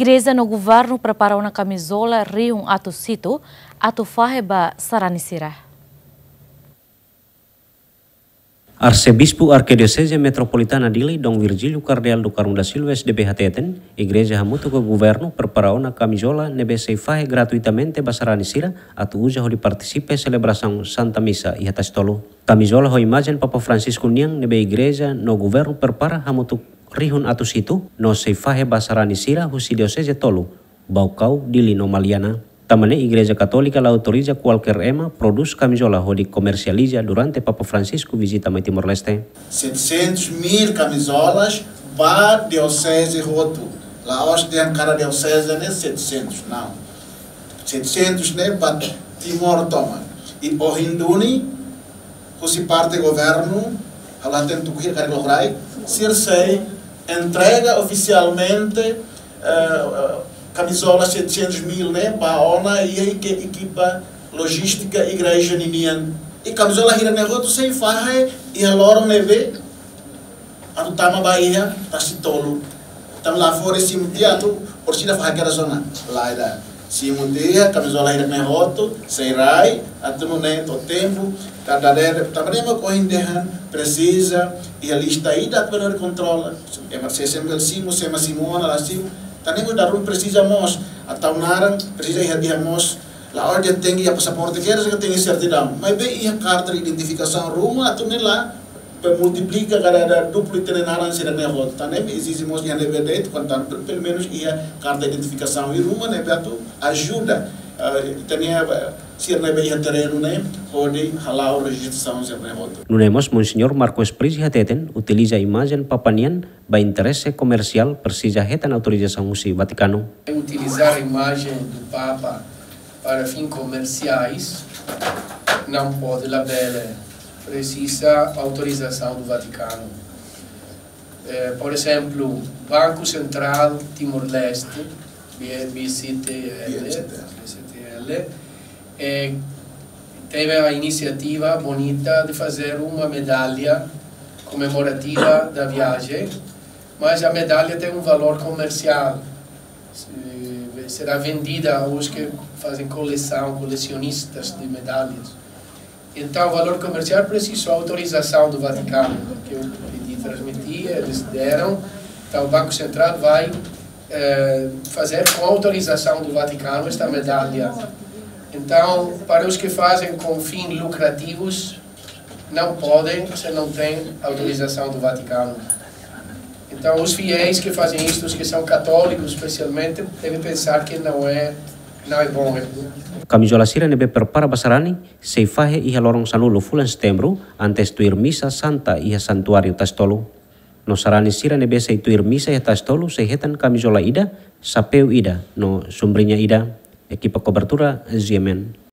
Igreja no governo prepara uma camisola rium atu situ atu faheba saranisira. Arcebispo Arquidiocese Metropolitana Dili Dom Virgílio Cardeal do Carmo da Silva SDB Hateten, Igreja Hamuto que governo preparou uma camisola nebe faz gratuitamente basaranisira atu usa de participe celebração Santa Missa e Hatastolo. Camisola ho imagem Papa Francisco Niang nebe Igreja no governo prepara Hamuto rihun atu situ no seifahe basarani sira husi diocese tolu, Baucau di Lino Maliana. Tamane Igreja Católica la autoriza qualquer ema produz camisola onde comercializa durante Papa Francisco visita a Timor-Leste. 700 mil camisolas para diocese roto. Lá hoje tem cada diocese né 700, não. 700 né para Timor toma. E o Hinduni, se parte governo, ela tem que ir para o Circei, entrega oficialmente uh, camisola 700 mil né, para a ONA e a equipa logística igreja ninian. E camisola hira ne roto sem farra e a loro neve anu tama bahia tá se tolo. Tam lá fora esse dia tu por cima farra que era zona lá era. Um dia camisola hira ne roto sem rai atu no né to tempo cada der também uma corrente precisa e a lista aí dá para controla. Se sempre simo se simona lá simo Tani mo darum precisa mos atau narang precisa ia dia mos la ordem tem ia passaporte que era tem certidão. Mas bem ia carta de identificação rumah atau nela multiplica cada ada duplo treinaran sida ne hot tane existe mos ia det quanto pelo menos ia carta de identificação e rumah ne beatu ajuda tania sir ne be terreno ne onde halau registração se ne hot Nunemos Monsenhor Marcos Prisi hateten utiliza imagem papanian ba interesse comercial precisa hetan autorização usi Vaticano. Utilizar a imagem do Papa para fins comerciais não pode labele precisa autorização do Vaticano. Eh, por exemplo, Banco Central Timor-Leste, BCTL, BCTL eh, teve a iniciativa bonita de fazer uma medalha comemorativa da viagem, mas a medalha tem um valor comercial. Será vendida aos que fazem coleção, colecionistas de medalhas. Então, o valor comercial precisou autorização do Vaticano, que eu pedi transmitir, eles deram. Então, o Banco Central vai eh, fazer com autorização do Vaticano esta medalha. Então, para os que fazem com fins lucrativos, não podem se não tem autorização do Vaticano. Então, os fiéis que fazem isto, os que são católicos especialmente, devem pensar que não é. Camisola sira nebe prepara basarani, seifahe iha lorong sanulo fulan setembro, antes tuir misa santa iha santuário tastolo. No sarani sira nebe sei tuir misa iha tastolo, sehetan camisola ida, sapeu ida, no sumbrinya ida, equipa cobertura, Ziemen.